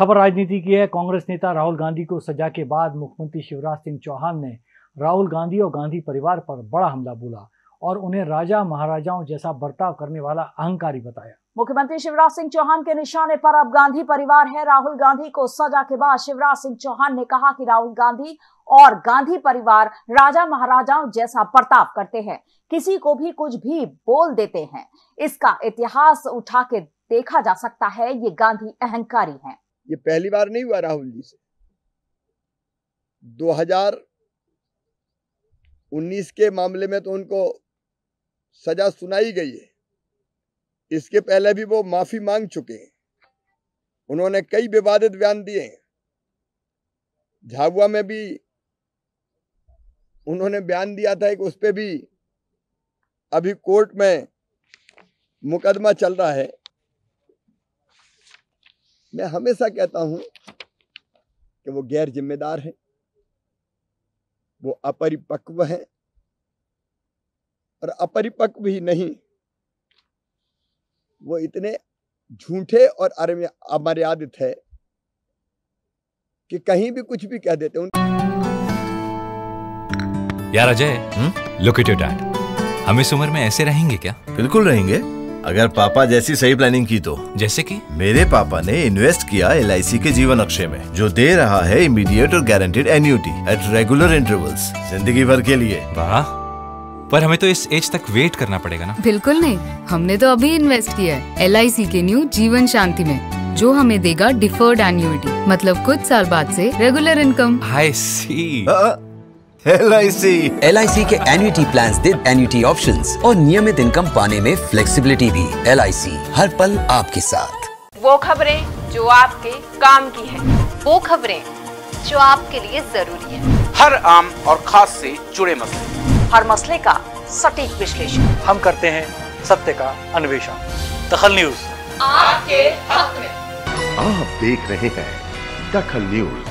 खबर राजनीति की है। कांग्रेस नेता राहुल गांधी को सजा के बाद मुख्यमंत्री शिवराज सिंह चौहान ने राहुल गांधी और गांधी परिवार पर बड़ा हमला बोला और उन्हें राजा महाराजाओं जैसा बर्ताव करने वाला अहंकारी बताया। मुख्यमंत्री शिवराज सिंह चौहान के निशाने पर अब गांधी परिवार है। राहुल गांधी को सजा के बाद शिवराज सिंह चौहान ने कहा कि राहुल गांधी और गांधी परिवार राजा महाराजाओं जैसा बर्ताव करते हैं। किसी को भी कुछ भी बोल देते हैं। इसका इतिहास उठा के देखा जा सकता है। ये गांधी अहंकारी हैं। ये पहली बार नहीं हुआ राहुल जी से। 2019 के मामले में तो उनको सजा सुनाई गई है। इसके पहले भी वो माफ़ी मांग चुके हैं। उन्होंने कई विवादित बयान दिए हैं। झाबुआ में भी उन्होंने बयान दिया था कि उस पर भी अभी कोर्ट में मुकदमा चल रहा है। मैं हमेशा कहता हूँ कि वो गैर जिम्मेदार है वो अपरिपक्व है और अपरिपक्व ही नहीं। वो इतने झूठे और अमर्यादित है कि कहीं भी कुछ भी कह देते उन... यार Ajay look at your dad हम इस उम्र में ऐसे रहेंगे क्या? बिल्कुल रहेंगे। अगर पापा जैसी सही प्लानिंग की तो। जैसे कि? मेरे पापा ने इन्वेस्ट किया एलआईसी के जीवन अक्षय में जो दे रहा है इमीडिएट और guaranteed annuity at regular intervals ज़िंदगी भर के लिए। वाह। पर हमें तो इस एज तक वेट करना पड़ेगा ना। बिल्कुल नहीं। हमने तो अभी इन्वेस्ट किया है LIC के न्यू जीवन शांति में जो हमें देगा डिफर्ड एन्यूटी मतलब कुछ साल बाद से regular income L I C L I C L I C annuity plan they annuity option और नियमित इनकम पाने में फ्लेक्सिबिलिटी भी। एल आई सी हर पल आपके साथ। वो खबरें जो आपके काम की है। वो खबरें जो आपके लिए ज़रूरी है। हर आम और खास से जुड़े मसले। हर मसले का सटीक विश्लेषण। हम करते हैं सत्य का अन्वेषण। दखल न्यूज़। आपके हक में। आप देख रहे हैं दखल न्यूज़।